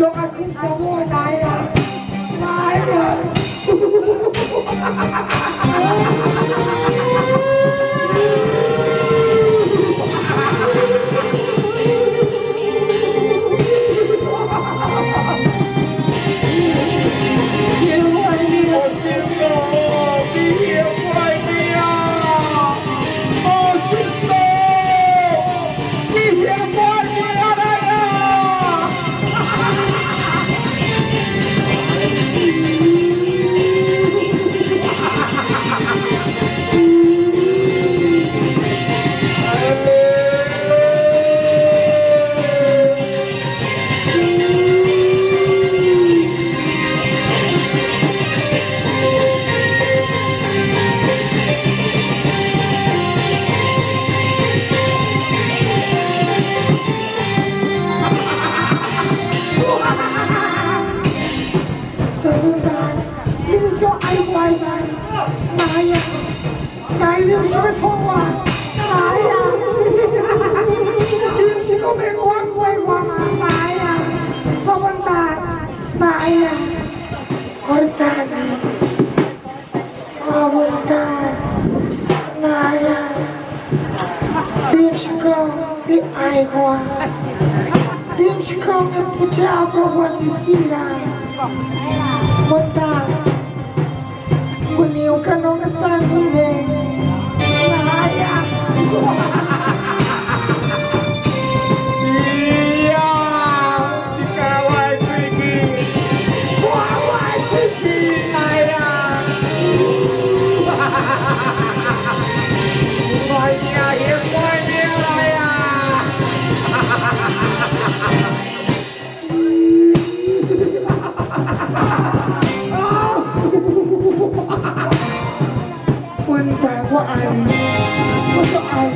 Chocatin sa mo, dahil 你们是不是冲我来呀你们是不是都没有安慰我来呀上班带来呀我的蛋呢上班带来呀你们是不是爱我你们是不是不爱我我就死了完蛋我没看到我的蛋了 của anh. Có cho anh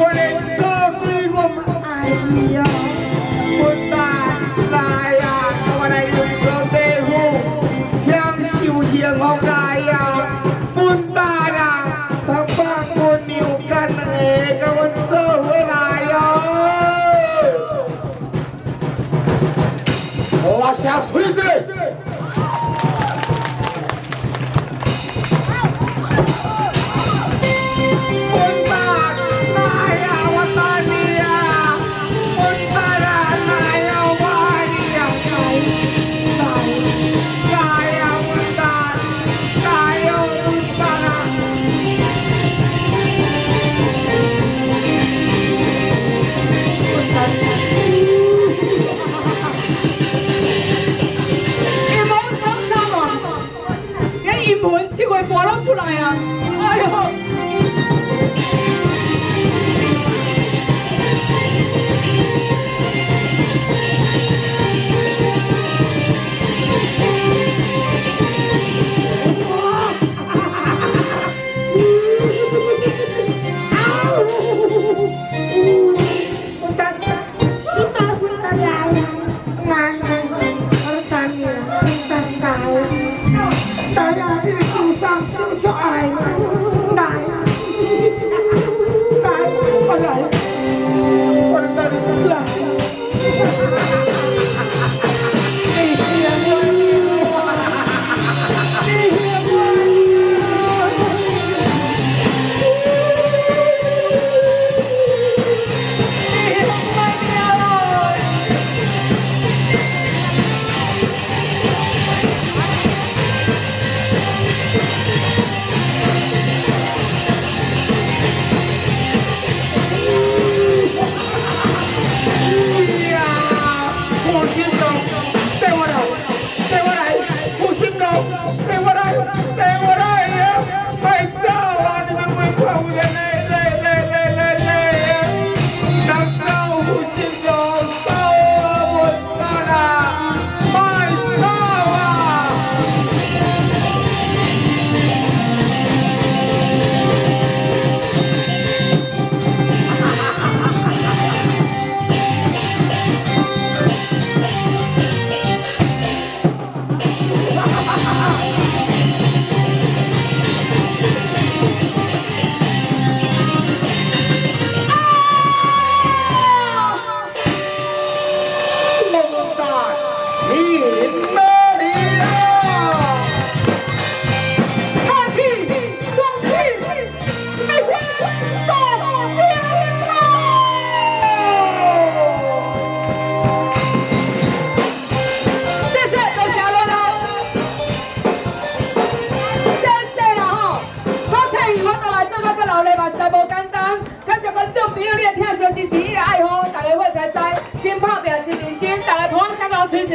có nên thơ quy của mặt ai yêu. Một ta là à, các bạn này đừng có tê hù yang siêu hiền hôm nay à, quân ta là thằng ba quân nhiều căn nghề các bạn sơ với lại à. ya Lá chá suíte! 真拍拼，真认真，大家同我甲老吹一下，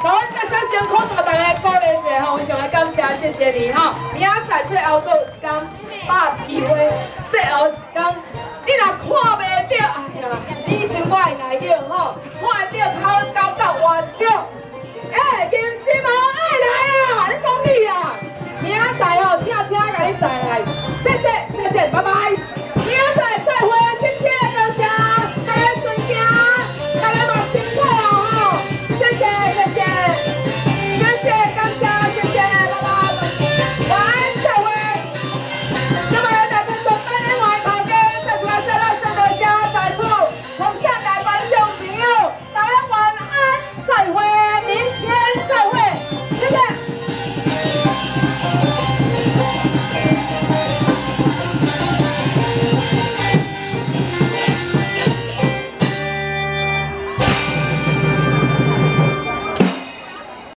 同我甲小辛苦大家鼓励一下吼，非常的感谢，谢谢你吼。明仔载最后阁有一天百机会，最后一天，你若看袂到，哎呀，你想我会来着吼，看会着，头交到换一种。